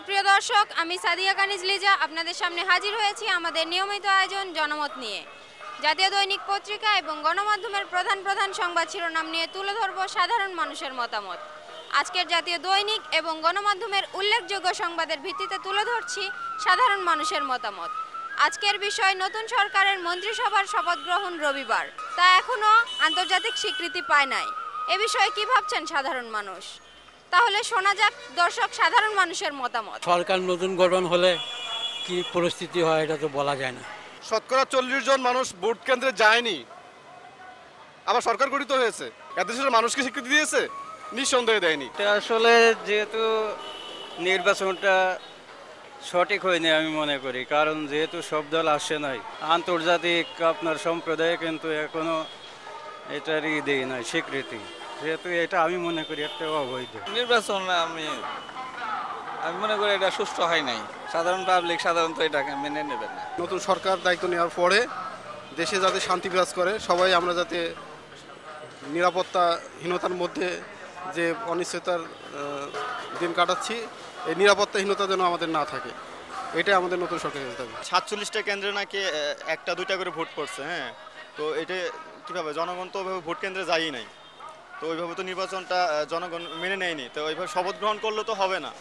সুপ্রিয় দর্শক, আমি সাদিয়া কানিজ লিজা আপনাদের সামনে হাজির হয়েছি আমাদের নিয়মিত আয়োজন জনমত নিয়ে। জাতীয় দৈনিক পত্রিকা এবং গণমাধ্যমের প্রধান প্রধান সংবাদ শিরোনাম নিয়ে তুলে ধরব সাধারণ মানুষের মতামত। আজকের জাতীয় দৈনিক এবং গণমাধ্যমের উল্লেখযোগ্য সংবাদের ভিত্তিতে তুলে ধরছি সাধারণ মানুষের মতামত। আজকের বিষয়, নতুন সরকারের মন্ত্রিসভার শপথ গ্রহণ রবিবার। তা এখনও আন্তর্জাতিক স্বীকৃতি পায় নাই। এ বিষয়ে কি ভাবছেন সাধারণ মানুষ? তাহলে শোনা যাক দর্শক সাধারণ মানুষের মতামত। সরকার নতুন গঠন হলে কি পরিস্থিতি হয় এটা তো বলা যায় না। শতকরা চল্লিশ জন মানুষ ভোট কেন্দ্রে যায়নি। আবার সরকার গঠিত হয়েছে। এদেশের মানুষকে স্বীকৃতি দিয়েছে নিঃসন্দেহে দেয়নি। এটা আসলে যেহেতু নির্বাচনটা সঠিক হয়নি আমি মনে করি কারণ যেহেতু সব দল আসে নাই। আন্তর্জাতিক আপনার সম্প্রদায় কিন্তু এখনও এটারই দেয় নাই স্বীকৃতি। যেহেতু এটা আমি মনে করি একটা অবৈধ। নির্বাচন আমি আমি মনে করি এটা সুষ্ঠু হয় নাই। সাধারণ পাবলিক সাধারণত এটাকে মেনে নেবে না। নতুন সরকার দায়িত্ব নেওয়ার পরে দেশে যাতে শান্তি বিরাজ করে সবাই আমরা যাতে নিরাপত্তাহীনতার মধ্যে যে অনিশ্চয়তার দিন কাটাচ্ছি এই নিরাপত্তাহীনতা যেন আমাদের না থাকে। এটাই আমাদের নতুন সরকারের দাবি। সাতচল্লিশটা কেন্দ্রে নাকি একটা দুইটা করে ভোট পড়ছে হ্যাঁ? তো এটা কীভাবে? জনগণ তো ভোট কেন্দ্রে যায়ই নাই। তো ওইভাবে তো নির্বাচনটা জনগণ মেনে নেয়নি। তো ওইভাবে শপথ গ্রহণ করলে তো হবে না।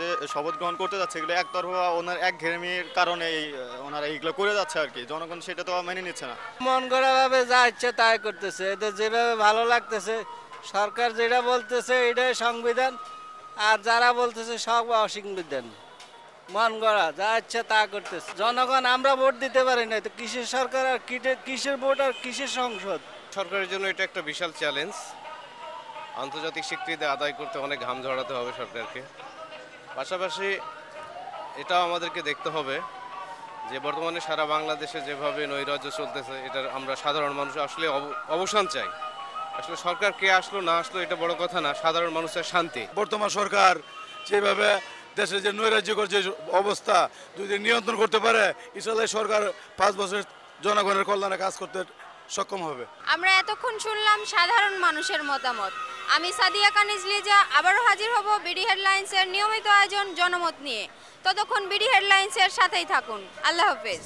যে শপথ গ্রহণ করতে যাচ্ছে, এগুলো একতরফা ওনার এক ঘেরেমির কারণে এই ওনারা এইগুলো করে যাচ্ছে আর কি। জনগণ সেটা তো মেনে নিচ্ছে না। মন করা ভাবে যা ইচ্ছে তাই করতেছে। এদের যেভাবে ভালো লাগতেছে, সরকার যেটা বলতেছে, এটাই সংবিধান। আর যারা বলতেছে, সব অসংবিধান। মন গড়া যা ইচ্ছে তা করতেছে। জনগণ আমরা ভোট দিতে পারি না তো কিসের সরকার আর কিসের ভোট আর কিসের সংসদ? সরকারের জন্য এটা একটা বিশাল চ্যালেঞ্জ আন্তর্জাতিক স্বীকৃতি আদায় করতে অনেক ঘাম ঝরাতে হবে সরকারকে। পাশাপাশি এটাও আমাদেরকে দেখতে হবে যে বর্তমানে সারা বাংলাদেশে যেভাবে নৈরাজ্য চলতেছে এটার আমরা সাধারণ মানুষ আসলে অব- অবসান চাই। আসলে সরকার কে আসলো না আসলো এটা বড় কথা না সাধারণ মানুষের শান্তি। বর্তমান সরকার যেভাবে দেশের যে নৈরাজ্যকর যে অবস্থা যদি নিয়ন্ত্রণ করতে পারে ইসরায়েল সরকার পাঁচ বছরের জনগণের কল্যাণে কাজ করতে সক্ষম হবে। আমরা এতক্ষণ শুনলাম সাধারণ মানুষের মতামত। আমি সাদিয়া কানিজ লিজা আবারও হাজির হব বিডি হেডলাইন্সের নিয়মিত আয়োজন জনমত নিয়ে। ততক্ষণ বিডি হেডলাইন্সের সাথেই থাকুন। আল্লাহ হাফেজ।